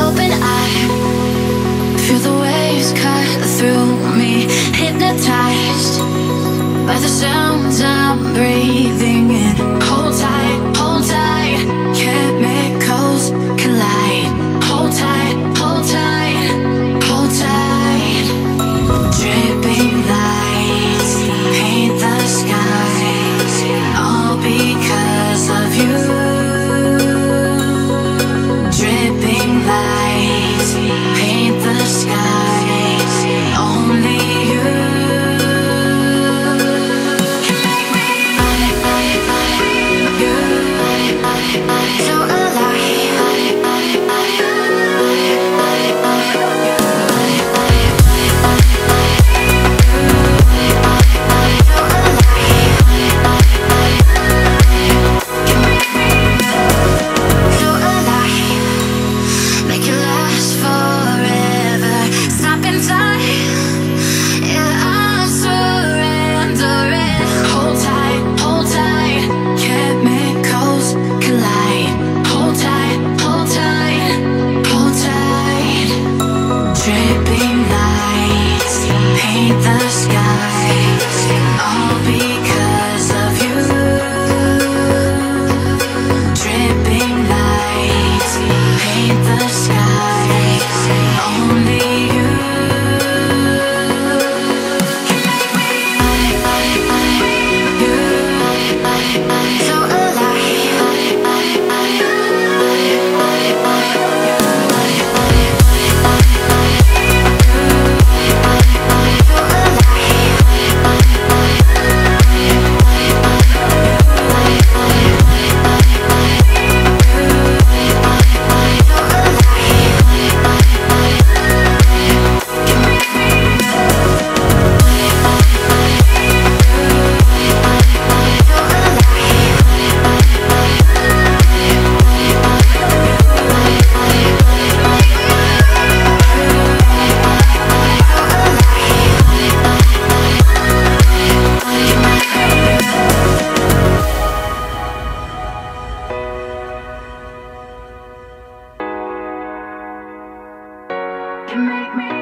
Open eye, feel the waves cut through me, hypnotized by the sounds. tripping. me.